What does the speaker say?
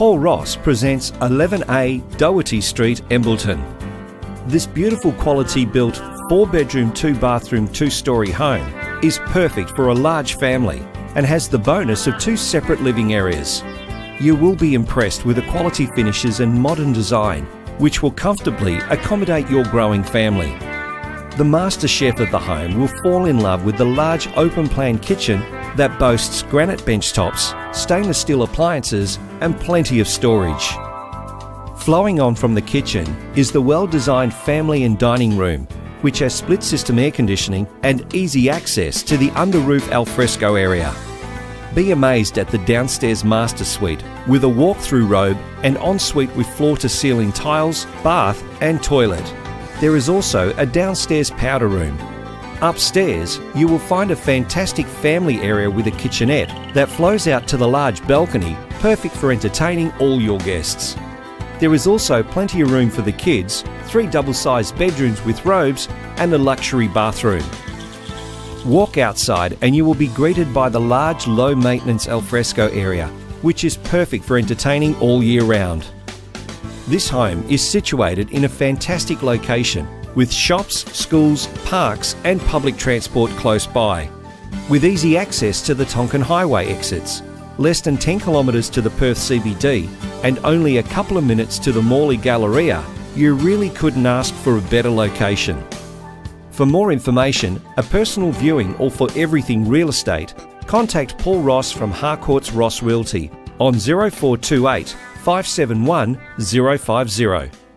Paul Ross presents 11A Doherty Street, Embleton. This beautiful quality built 4 bedroom, 2 bathroom, 2 story home is perfect for a large family and has the bonus of two separate living areas. You will be impressed with the quality finishes and modern design, which will comfortably accommodate your growing family. The master chef of the home will fall in love with the large open plan kitchen that boasts granite bench tops, stainless steel appliances, and plenty of storage. Flowing on from the kitchen is the well designed family and dining room, which has split system air conditioning and easy access to the under roof alfresco area. Be amazed at the downstairs master suite with a walk-through robe and ensuite with floor-to-ceiling tiles, bath and toilet. There is also a downstairs powder room. Upstairs, you will find a fantastic family area with a kitchenette that flows out to the large balcony, perfect for entertaining all your guests. There is also plenty of room for the kids, three double-sized bedrooms with robes and a luxury bathroom. Walk outside and you will be greeted by the large low maintenance alfresco area, which is perfect for entertaining all year round. This home is situated in a fantastic location with shops, schools, parks and public transport close by. With easy access to the Tonkin Highway exits, less than 10 kilometres to the Perth CBD and only a couple of minutes to the Morley Galleria, you really couldn't ask for a better location. For more information, a personal viewing or for everything real estate, contact Paul Ross from Harcourts Ross Realty on 0428 571 050.